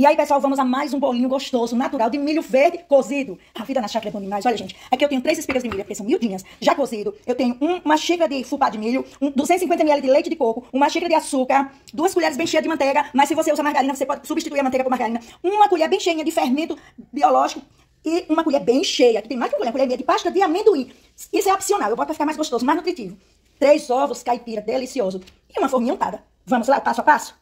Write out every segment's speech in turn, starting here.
E aí, pessoal, vamos a mais um bolinho gostoso, natural, de milho verde cozido. A vida na chácara é bom demais. Olha, gente, aqui eu tenho três espigas de milho, porque são miudinhas, já cozido. Eu tenho um, uma xícara de fubá de milho, um, 250 ml de leite de coco, uma xícara de açúcar, duas colheres bem cheias de manteiga, mas se você usa margarina, você pode substituir a manteiga por margarina. Uma colher bem cheinha de fermento biológico e uma colher bem cheia, aqui tem mais que uma colher, uma colher de pasta de amendoim. Isso é opcional, eu boto pra ficar mais gostoso, mais nutritivo. Três ovos caipira, delicioso. E uma forminha untada. Vamos lá, passo a passo?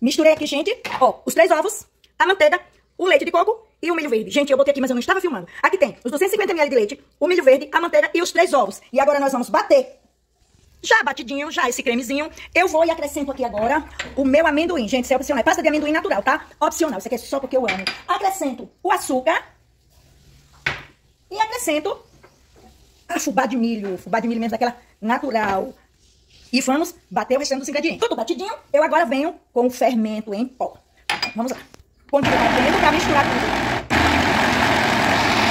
Misturei aqui, gente, ó, os três ovos, a manteiga, o leite de coco e o milho verde. Gente, eu botei aqui, mas eu não estava filmando. Aqui tem os 250 ml de leite, o milho verde, a manteiga e os três ovos. E agora nós vamos bater. Já batidinho, já esse cremezinho. Eu vou e acrescento aqui agora o meu amendoim. Gente, isso é opcional. É pasta de amendoim natural, tá? Opcional. Isso aqui é só porque eu amo. Acrescento o açúcar. E acrescento a fubá de milho. Fubá de milho mesmo, daquela natural. E vamos bater o restante dos ingredientes. Tudo batidinho. Eu agora venho com o fermento em pó. Vamos lá. Continua batendo para misturar tudo.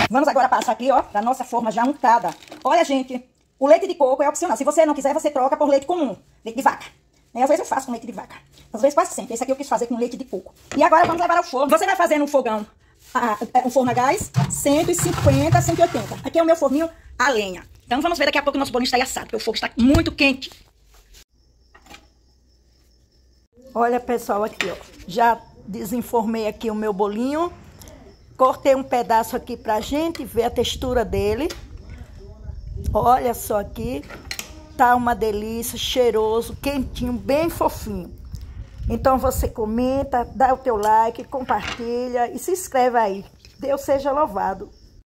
Vamos agora passar aqui, ó, da nossa forma já untada. Olha, gente, o leite de coco é opcional. Se você não quiser, você troca por leite comum, leite de vaca. E às vezes eu faço com leite de vaca. Às vezes quase sempre. Esse aqui eu quis fazer com leite de coco. E agora vamos levar ao forno. Você vai fazer no fogão, a, um forno a gás, 150, 180. Aqui é o meu forninho a lenha. Então vamos ver daqui a pouco o nosso bolinho está assado, porque o fogo está muito quente. Olha, pessoal, aqui, ó. Já desenformei aqui o meu bolinho. Cortei um pedaço aqui pra gente ver a textura dele. Olha só aqui. Tá uma delícia, cheiroso, quentinho, bem fofinho. Então você comenta, dá o teu like, compartilha e se inscreve aí. Deus seja louvado.